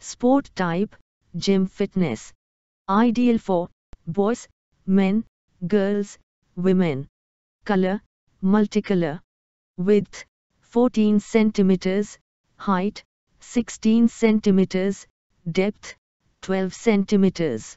Sport type, gym fitness. Ideal for boys, men, girls, women. Color, multicolor. Width, 14 centimeters. Height, 16 centimeters. Depth, 12 centimeters.